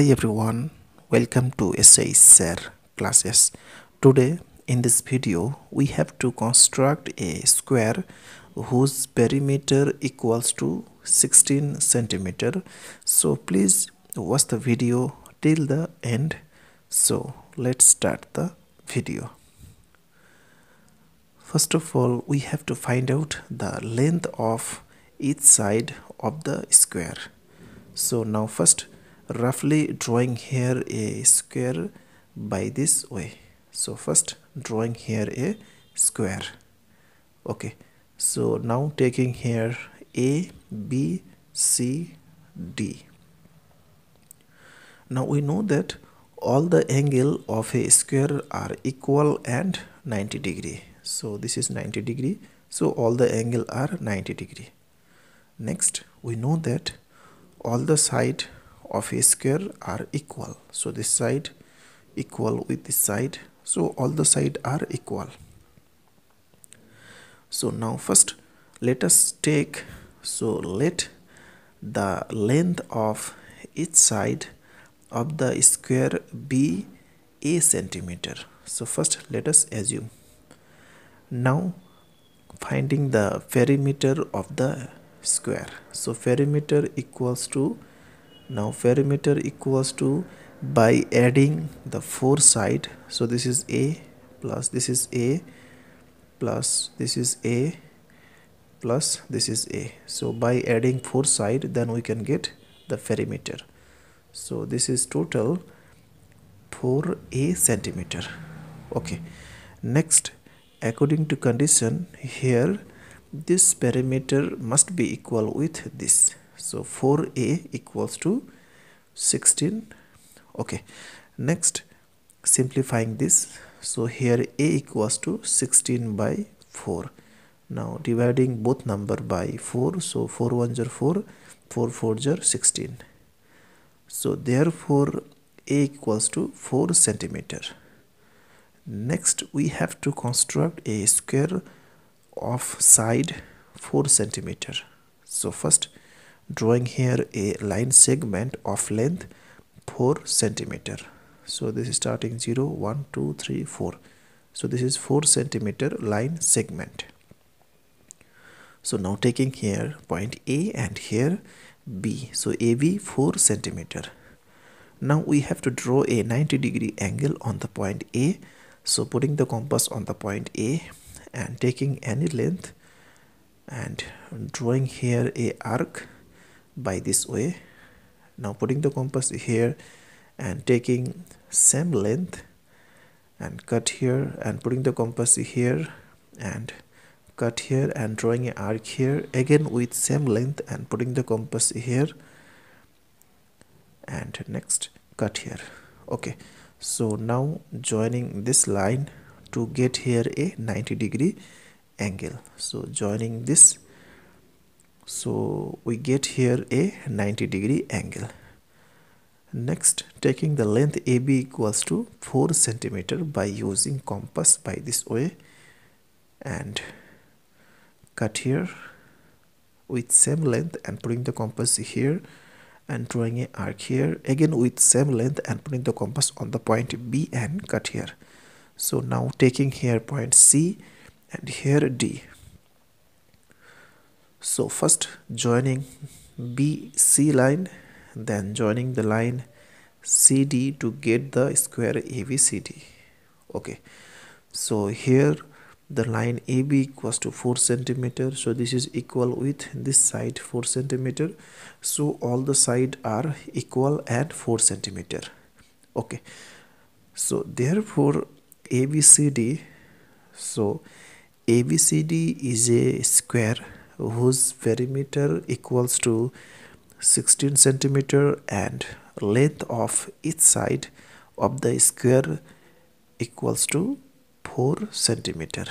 Hi everyone, welcome to Sir classes. Today in this video we have to construct a square whose perimeter equals to 16 centimeter. So please watch the video till the end. So let's start the video. First of all we have to find out the length of each side of the square. So now first roughly drawing here a square by this way. So first drawing here a square. Okay. So now taking here a b c d. Now we know that all the angle of a square are equal and 90 degree. So this is 90 degree. So all the angle are 90 degree. Next we know that all the side of a square are equal. So this side equal with this side. So all the side are equal. So now first let us take so let the length of each side of the square be a centimeter. So first let us assume. Now finding the perimeter of the square. So perimeter equals to now perimeter equals to by adding the four side. So this is a plus this is a plus this is a plus this is a. So by adding four side then we can get the perimeter. So this is total 4 a centimeter. Okay. Next according to condition here this perimeter must be equal with this so 4a equals to 16 okay. Next simplifying this. So here a equals to 16 by 4 now dividing both number by 4 so 4 1 are 4 4 4 are 16 so therefore a equals to 4 centimeter. Next we have to construct a square of side 4 centimeter. So first drawing here a line segment of length 4 centimeter. So this is starting 0 1 2 3 4 so this is 4 centimeter line segment. So now taking here point A and here B. So AB 4 centimeter. Now we have to draw a 90 degree angle on the point A. So putting the compass on the point A and taking any length and drawing here a arc by this way. Now putting the compass here and taking same length and cut here and putting the compass here and cut here and drawing an arc here again with same length and putting the compass here and next cut here. Okay so now joining this line to get here a 90 degree angle. So joining this so we get here a 90 degree angle. Next taking the length AB equals to 4 centimeter by using compass by this way. And cut here with same length and putting the compass here and drawing an arc here. Again with same length and putting the compass on the point B and cut here. So now taking here point C and here D so first joining BC line then joining the line CD to get the square ABCD okay. So here the line AB equals to 4 centimeter. So this is equal with this side 4 centimeter. So all the side are equal at 4 centimeter. Okay. So therefore ABCD so ABCD is a square whose perimeter equals to 16 centimeter and length of each side of the square equals to 4 centimeter.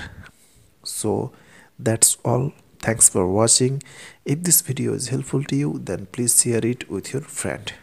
So that's all. Thanks for watching. If this video is helpful to you then please share it with your friend